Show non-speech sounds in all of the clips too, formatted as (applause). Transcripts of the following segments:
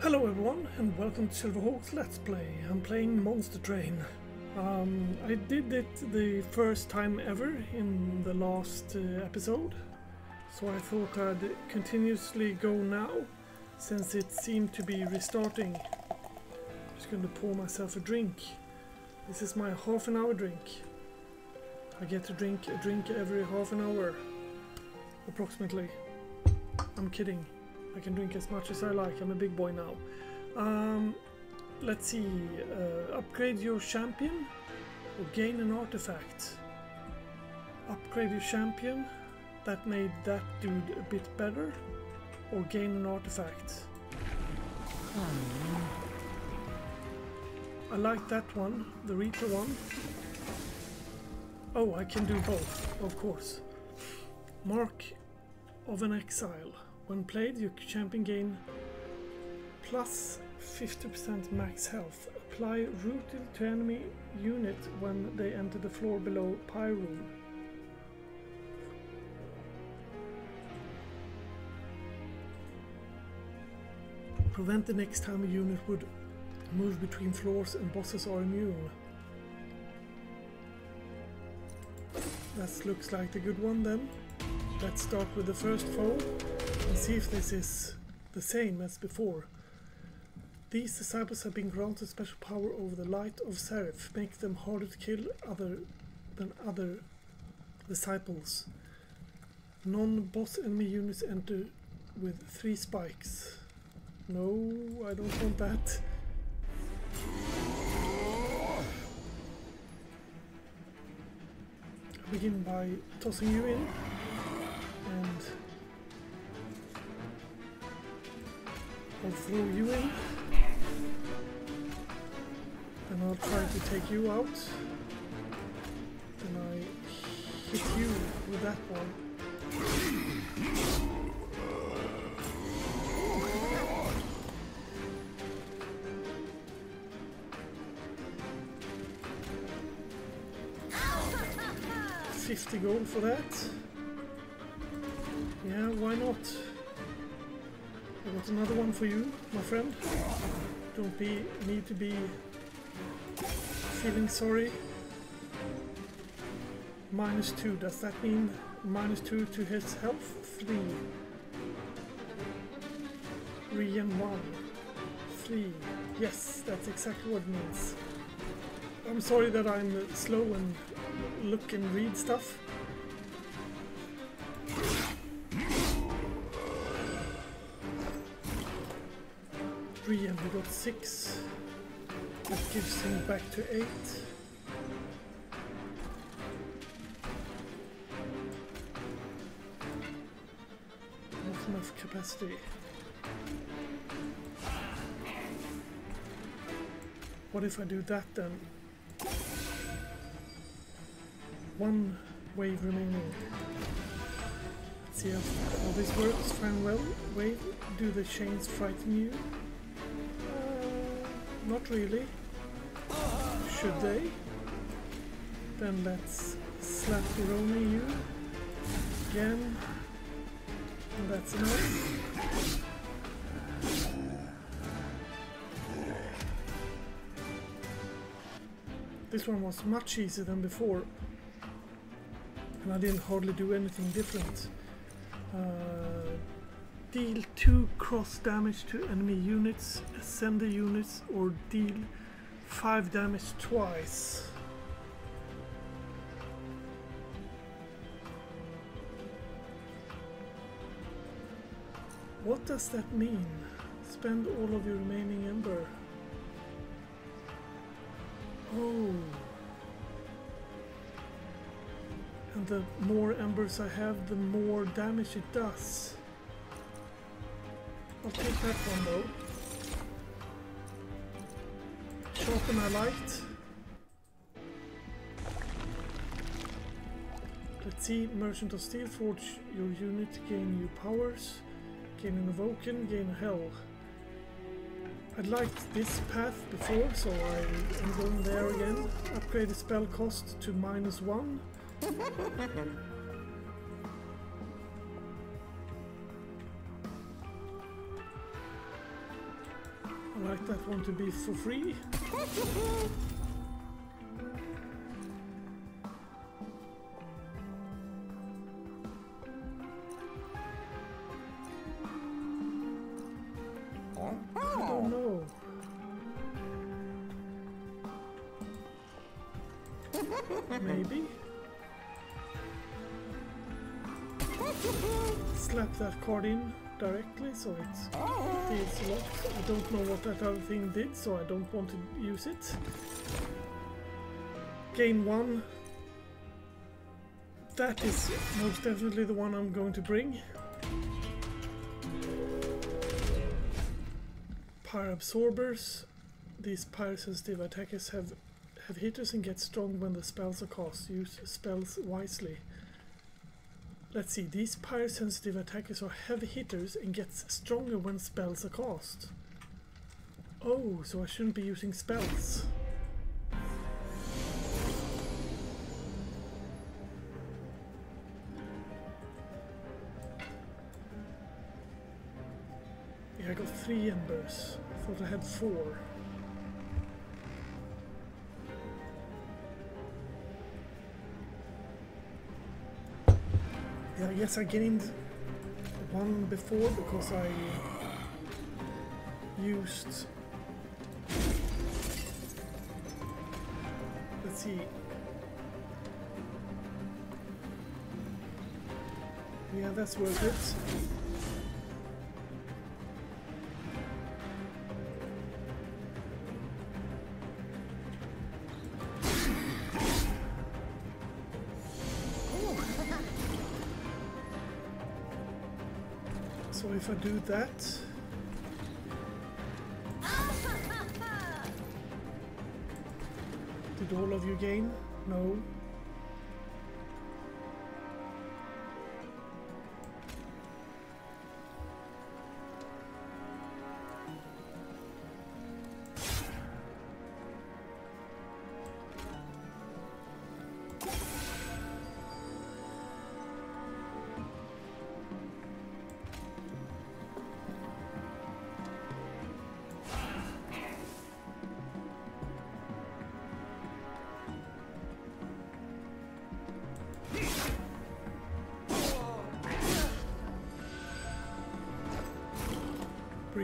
Hello everyone and welcome to Silverhawk's Let's Play. I'm playing Monster Train. Um, I did it the first time ever in the last uh, episode, so I thought I'd continuously go now since it seemed to be restarting. I'm Just going to pour myself a drink. This is my half an hour drink. I get to drink a drink every half an hour, approximately. I'm kidding. I can drink as much as I like. I'm a big boy now. Um, let's see. Uh, upgrade your champion or gain an artifact. Upgrade your champion. That made that dude a bit better. Or gain an artifact. I like that one, the Reaper one. Oh, I can do both, of course. Mark of an Exile. When played, your champion gain plus 50% max health. Apply rooted to enemy unit when they enter the floor below Pyro. Prevent the next time a unit would move between floors and bosses are immune. That looks like the good one then. Let's start with the first foe and see if this is the same as before. These disciples have been granted special power over the light of Seraph, make them harder to kill other than other disciples. Non-boss enemy units enter with three spikes. No, I don't want that. I begin by tossing you in I'll throw you in. Then I'll try to take you out. Then I hit you with that one. Fifty gold for that. Another one for you, my friend. Don't be need to be feeling sorry. Minus two, does that mean minus two to his health? Three. And one. Three. Yes, that's exactly what it means. I'm sorry that I'm slow and look and read stuff. Three and we got six. That gives him back to eight. Not enough capacity. What if I do that then? One wave remaining. Let's see how, how this works. Fine well. Wave. Do the chains frighten you? Not really. Should they? Then let's slap Rona you again. And that's enough. This one was much easier than before. And I didn't hardly do anything different. Uh, deal 2 cross damage to enemy units, ascender units, or deal 5 damage twice. What does that mean? Spend all of your remaining ember. Oh. And the more embers I have, the more damage it does. That one though. Sharpen I liked. Let's see, Merchant of Steel, forge your unit, gain new powers, gain an Awoken, gain Hell. I liked this path before, so I am going there again. Upgrade the spell cost to minus one. (laughs) like that one to be for free. Maybe? Slap that card in directly so it a lot. I don't know what that other thing did, so I don't want to use it. Gain one. That is most definitely the one I'm going to bring. Pyre absorbers. These pyre sensitive attackers have have hitters and get strong when the spells are cast. Use spells wisely. Let's see, these pyre sensitive attackers are heavy hitters and gets stronger when spells are cast. Oh, so I shouldn't be using spells. Yeah, I got three embers. I thought I had four. Yeah, yes, I gained one before because I used. Let's see. Yeah, that's worth it. If I do that... (laughs) Did all of you gain? No.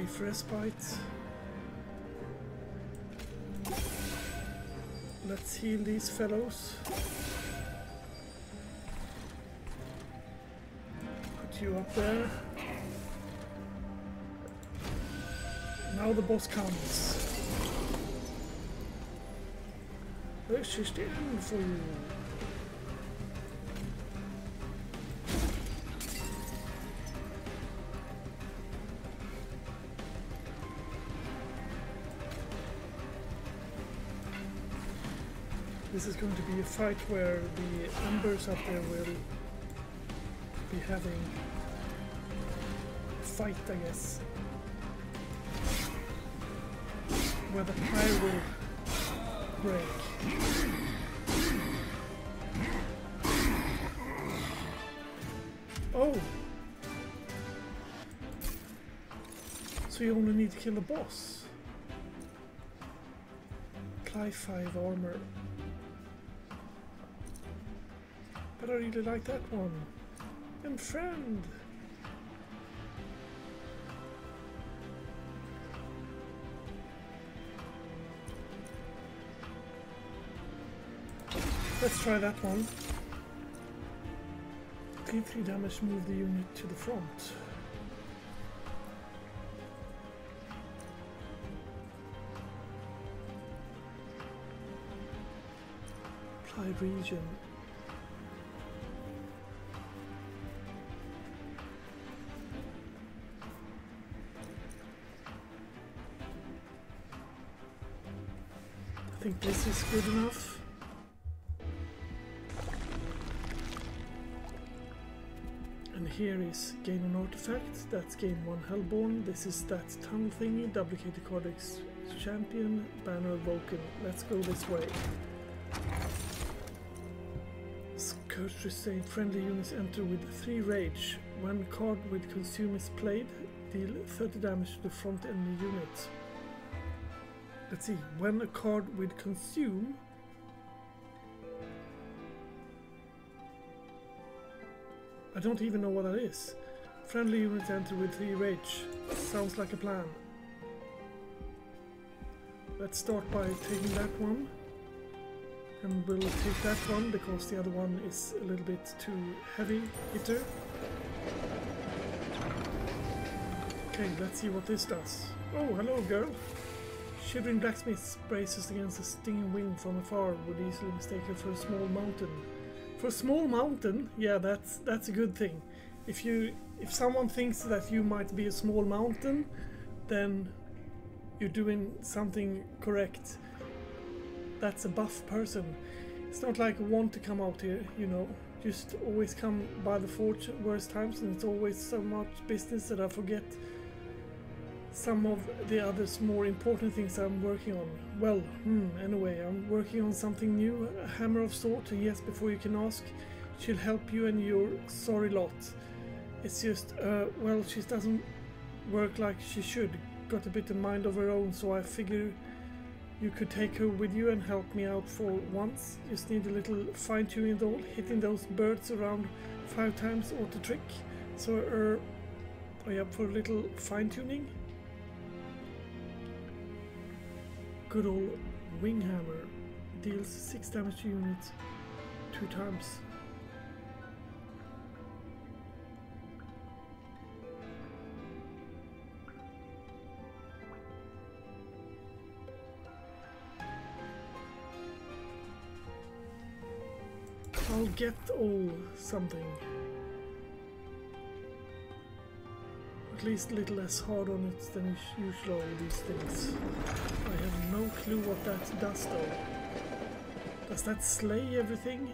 Brief respite. Let's heal these fellows. Put you up there. Now the boss comes. This is the end for you. This is going to be a fight where the embers up there will be having a fight, I guess. Where the pyre will break. Oh! So you only need to kill the boss. Apply 5 armor. I really like that one. And friend. Let's try that one. Deal 3 damage, move the unit to the front. Apply Regen. Think this is good enough. And here is gain an artifact, that's gain one Hellborn. This is that tunnel thingy, duplicate the Codex Champion, Banner Vulcan. Let's go this way. Scourge Crusade, friendly units enter with 3 rage. When card with consume is played, deal 30 damage to the front enemy unit. Let's see, when a card would consume I don't even know what that is. Friendly units enter with 3 rage. Sounds like a plan. Let's start by taking that one. And we'll take that one because the other one is a little bit too heavy hitter. Okay, let's see what this does. Oh, hello girl! Shivering blacksmith braces against a stinging wind from afar would easily mistake her for a small mountain. For a small mountain, yeah, that's that's a good thing. If you if someone thinks that you might be a small mountain, then you're doing something correct. That's a buff person. It's not like I want to come out here, you know. Just always come by the forge worst times, and it's always so much business that I forget some of the others more important things I'm working on. Well, hmm, anyway, I'm working on something new, a hammer of sort, yes, before you can ask, she'll help you and your sorry lot. It's just, uh, well, she doesn't work like she should. Got a bit of mind of her own, so I figure you could take her with you and help me out for once. Just need a little fine tuning though, hitting those birds around five times auto trick. So, uh, are you up for a little fine good old wing hammer deals 6 damage to units 2 times. I'll get all something. At least a little less hard on it than usual these things. I have no clue what that does though. Does that slay everything?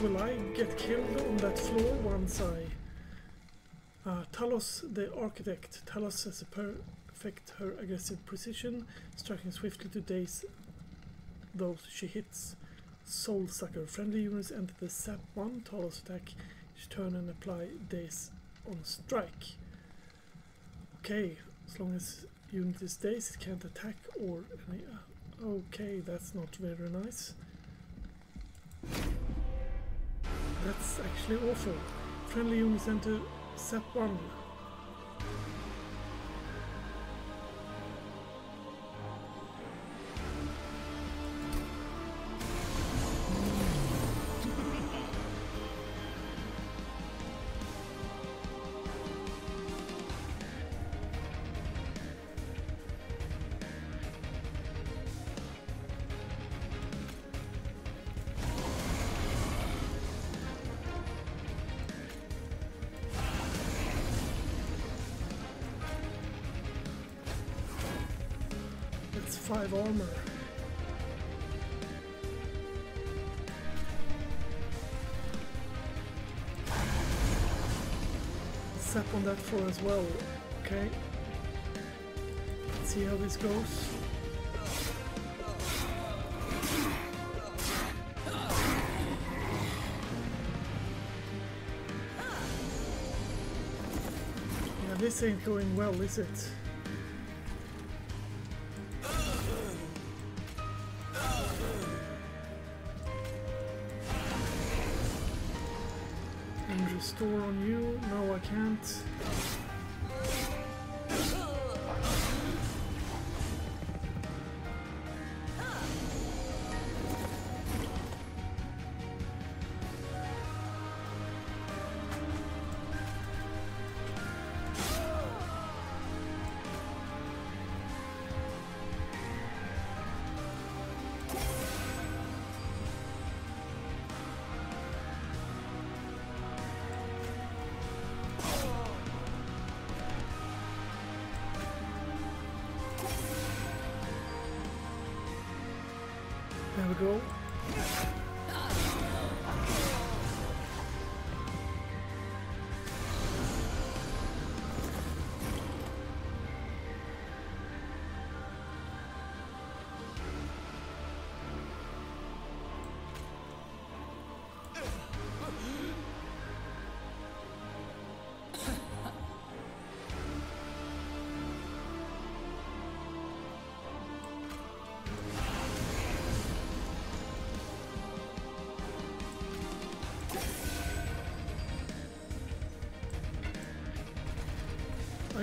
Will I get killed on that floor once I... Uh, Talos the Architect. Talos has a perfect her aggressive precision, striking swiftly to daze those she hits. Soul Sucker. Friendly units enter the Sap 1 Talos attack each turn and apply daze on strike. Okay, as long as unit dazed, it can't attack or any... Uh, okay, that's not very nice. That's actually awful. Friendly units enter SAP 1. Five armor. Sap on that four as well. Okay. Let's see how this goes. Yeah, this ain't going well, is it?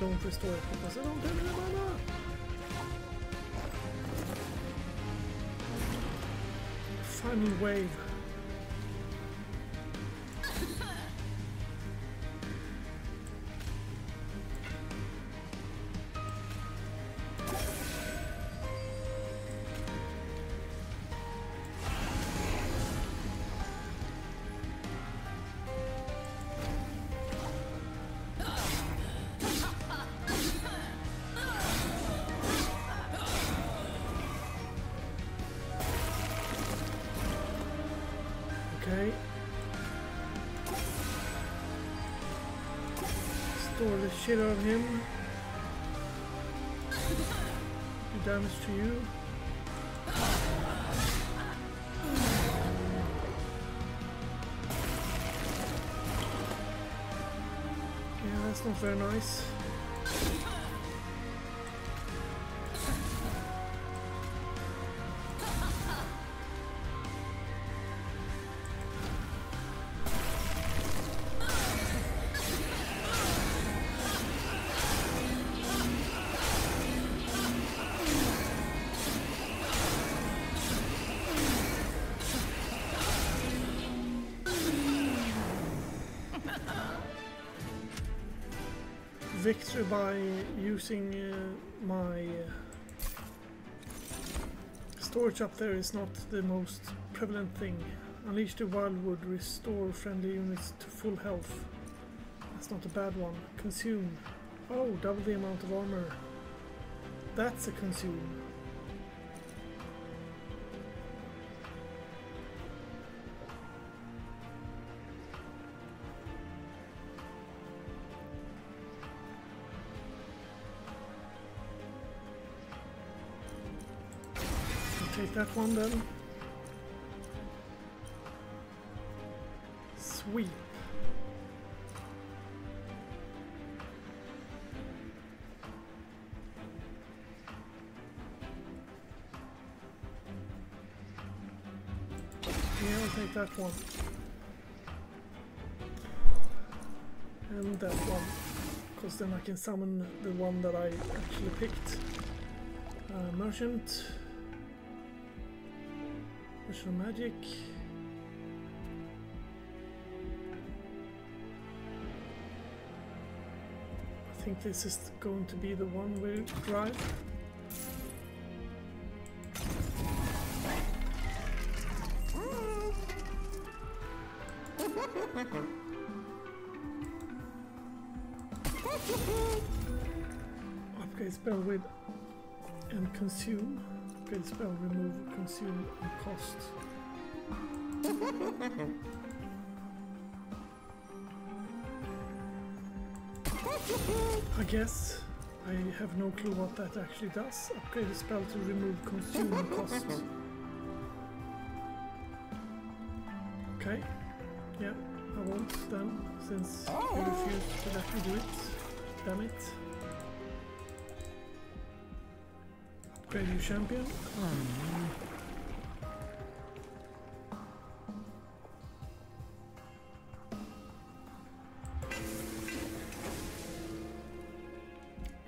don't restore it because I don't have any mana. Final wave. Store the shit out of him. Do damage to you. Yeah, that's not very nice. Victory by using uh, my uh, storage up there is not the most prevalent thing. Unleash the Wildwood, restore friendly units to full health. That's not a bad one. Consume. Oh, double the amount of armor. That's a consume. Take that one then. Sweep. Yeah, I'll take that one. And that one. Because then I can summon the one that I actually picked. Uh, merchant. Special magic. I think this is going to be the one way drive. Upgrade spell with and consume. Upgrade spell remove, consume, and cost. I guess I have no clue what that actually does. Upgrade a spell to remove consume and cost. Okay. Yeah, I won't then, since you refuse to let me do it. Damn it. Upgrade your champion. Hmm.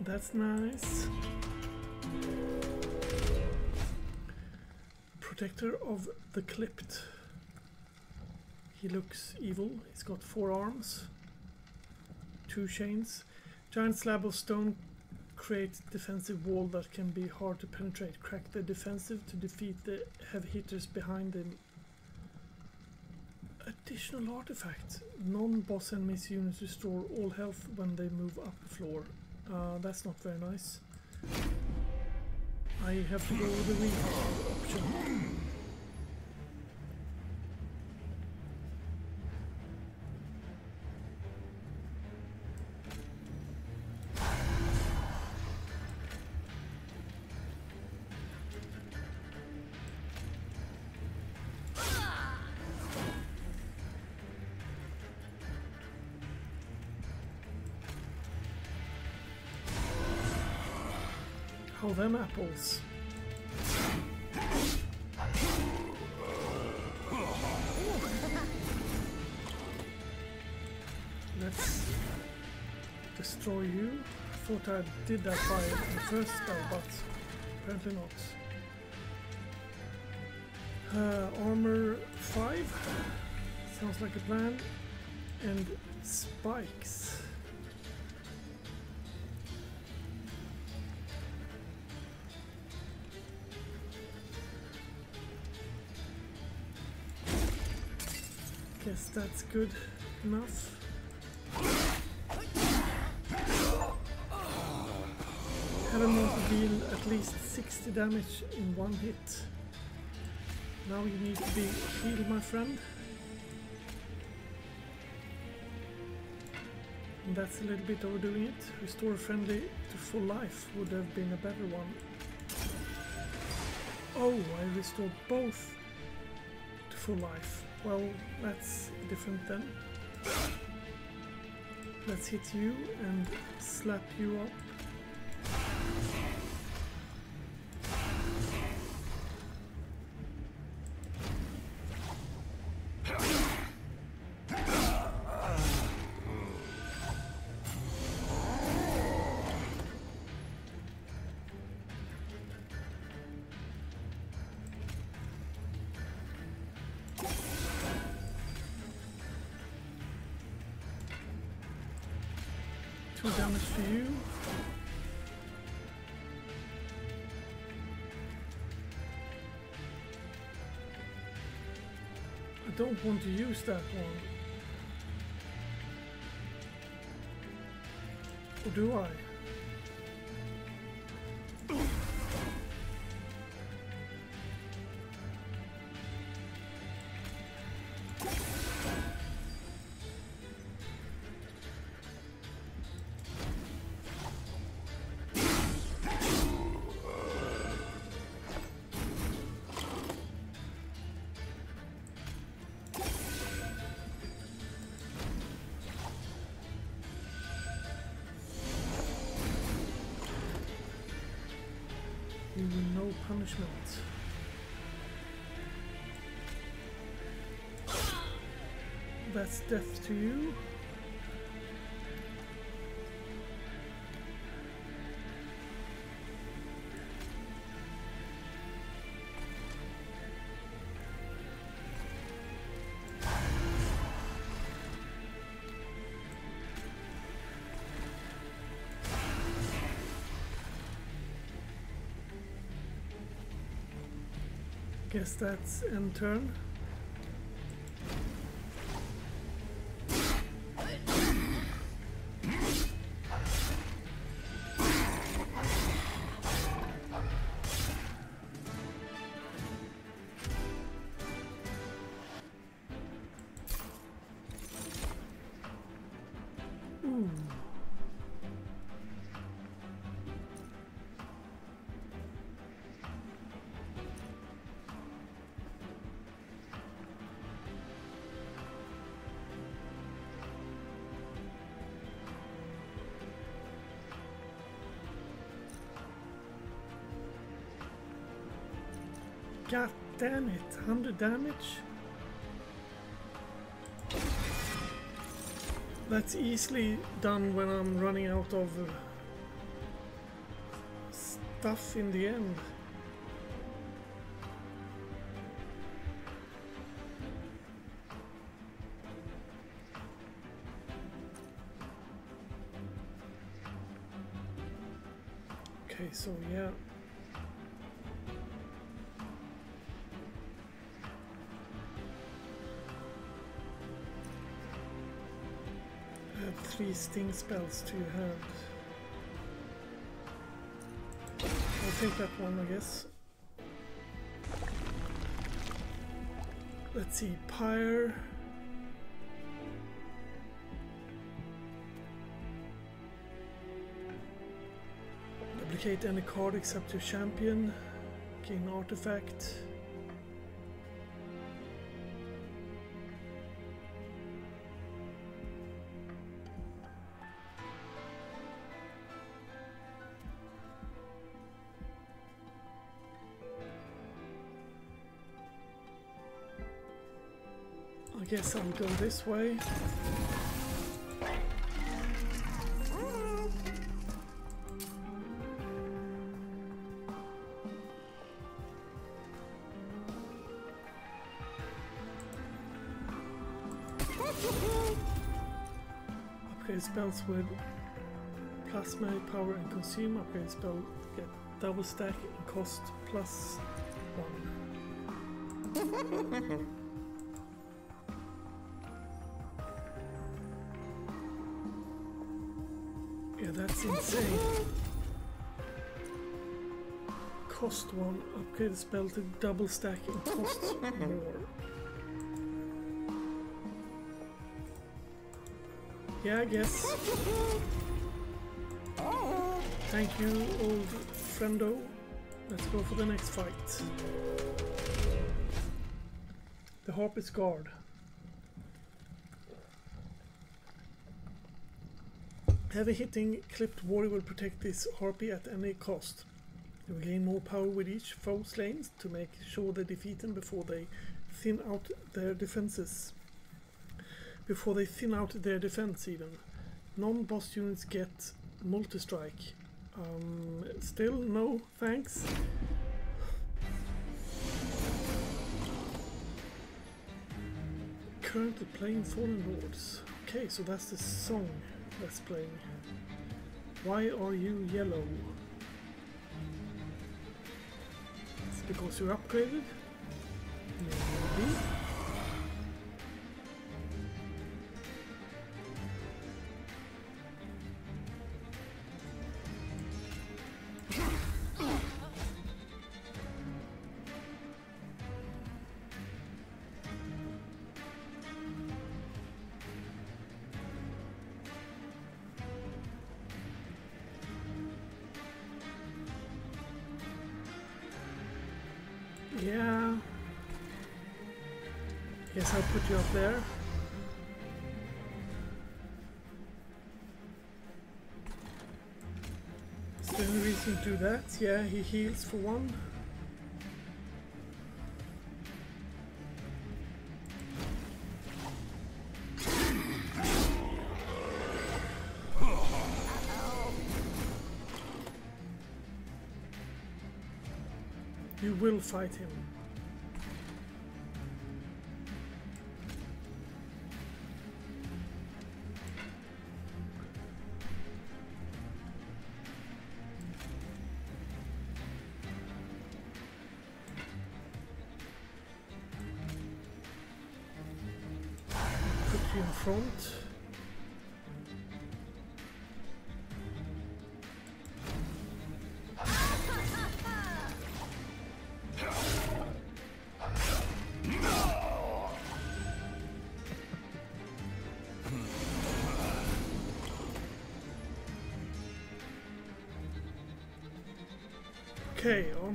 That's nice. Protector of the Clipped. He looks evil. He's got four arms, two chains. Giant slab of stone create defensive wall that can be hard to penetrate. Crack the defensive to defeat the heavy hitters behind them. Additional artifact. Non-boss enemies units restore all health when they move up a floor. Uh, that's not very nice. I have to go with the weak option. Them apples? Let's destroy you. I thought I did that by the first spell, but apparently not. Uh, armor 5. Sounds like a plan. And spikes. That's good enough. To deal at least 60 damage in one hit. Now you need to be healed, my friend. And that's a little bit overdoing it. Restore friendly to full life would have been a better one. Oh, I restored both to full life. Well, that's different then. Let's hit you and slap you up. Don't want to use that one. Or do I? You will punishment. That's death to you. Guess that's end turn. Damn it, 100 damage? That's easily done when I'm running out of uh, stuff in the end. Okay, so yeah. Sting spells to your hand. I'll take that one, I guess. Let's see, Pyre. Duplicate any card except your champion. Gain artifact. Guess I'll go this way. Upgrade spells with plasma power and consume. Upgrade spell get double stack and cost plus one. (laughs) insane. Cost one, upgrade the spell to double stack and cost more. Yeah, I guess. Thank you, old friendo. Let's go for the next fight. The harp is Guard. Heavy hitting clipped warrior will protect this harpy at any cost. They will gain more power with each foe slain to make sure they defeat them before they thin out their defenses. Before they thin out their defense even. Non-boss units get multi-strike. Um, still no thanks. Currently playing Fallen Lords. Okay, so that's the song playing. Why are you yellow? It's because you're upgraded? Maybe. You up there. Is there any reason to do that? Yeah, he heals for one. You will fight him.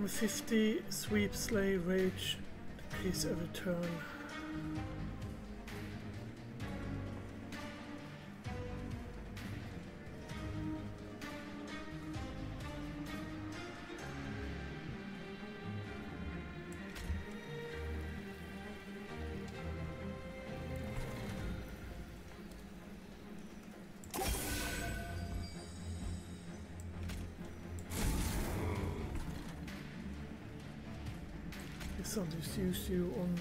50, sweep, slay, rage, decrease every turn. Guess I'll just use on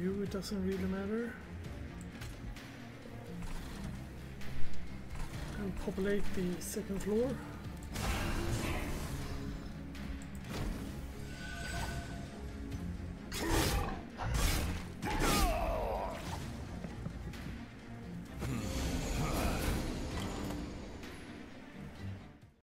you, it doesn't really matter. And populate the second floor.